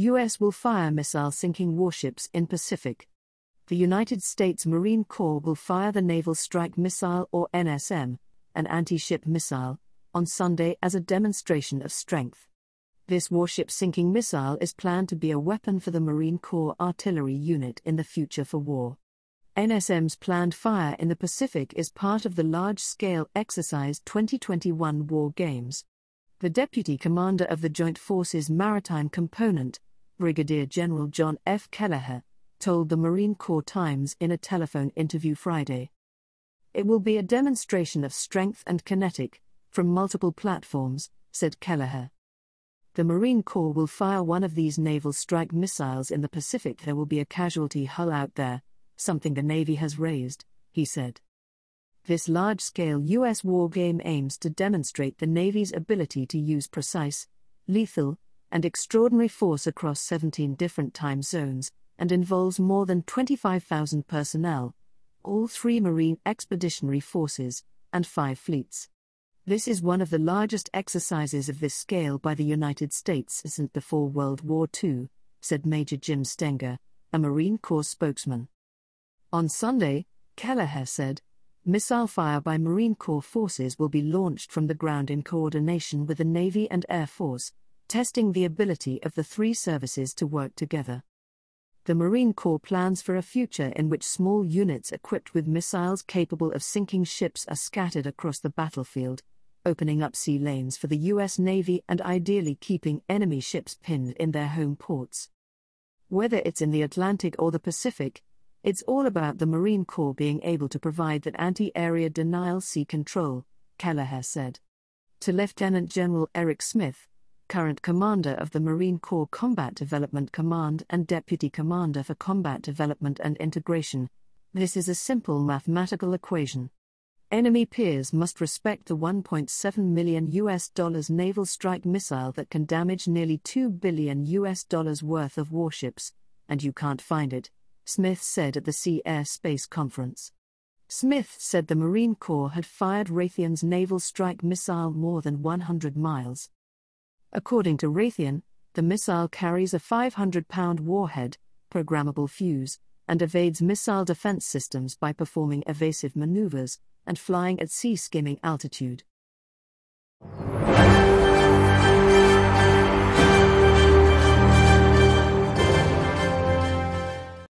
U.S. will fire missile sinking warships in Pacific. The United States Marine Corps will fire the Naval Strike Missile or NSM, an anti ship missile, on Sunday as a demonstration of strength. This warship sinking missile is planned to be a weapon for the Marine Corps artillery unit in the future for war. NSM's planned fire in the Pacific is part of the large scale Exercise 2021 War Games. The Deputy Commander of the Joint Forces Maritime Component, Brigadier General John F. Kelleher, told the Marine Corps Times in a telephone interview Friday. It will be a demonstration of strength and kinetic, from multiple platforms, said Kelleher. The Marine Corps will fire one of these naval strike missiles in the Pacific. There will be a casualty hull out there, something the Navy has raised, he said. This large scale U.S. war game aims to demonstrate the Navy's ability to use precise, lethal, and extraordinary force across 17 different time zones, and involves more than 25,000 personnel, all three Marine Expeditionary Forces, and five fleets. This is one of the largest exercises of this scale by the United States since before World War II, said Major Jim Stenger, a Marine Corps spokesman. On Sunday, Kelleher said, Missile fire by Marine Corps forces will be launched from the ground in coordination with the Navy and Air Force, testing the ability of the three services to work together. The Marine Corps plans for a future in which small units equipped with missiles capable of sinking ships are scattered across the battlefield, opening up sea lanes for the U.S. Navy and ideally keeping enemy ships pinned in their home ports. Whether it's in the Atlantic or the Pacific, it's all about the Marine Corps being able to provide that anti area denial sea control, Kelleher said. To Lieutenant General Eric Smith, current commander of the Marine Corps Combat Development Command and deputy commander for Combat Development and Integration. This is a simple mathematical equation. Enemy peers must respect the 1.7 million US dollars naval strike missile that can damage nearly 2 billion US dollars worth of warships, and you can't find it, Smith said at the Sea Air Space Conference. Smith said the Marine Corps had fired Raytheon's naval strike missile more than 100 miles. According to Raytheon, the missile carries a 500 pound warhead, programmable fuse, and evades missile defense systems by performing evasive maneuvers and flying at sea skimming altitude.